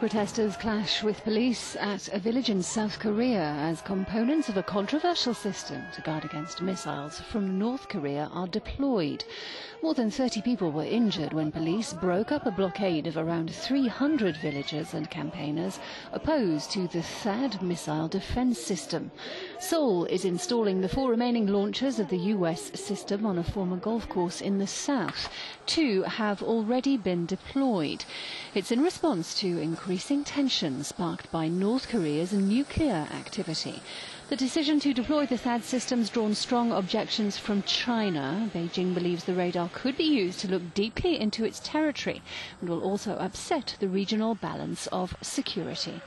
Protesters clash with police at a village in South Korea as components of a controversial system to guard against missiles from North Korea are deployed. More than 30 people were injured when police broke up a blockade of around 300 villagers and campaigners opposed to the THAAD missile defense system. Seoul is installing the four remaining launchers of the US system on a former golf course in the south. Two have already been deployed. It's in response to increasing tension sparked by North Korea's nuclear activity. The decision to deploy the THAAD system's drawn strong objections from China. Beijing believes the radar could be used to look deeply into its territory and will also upset the regional balance of security.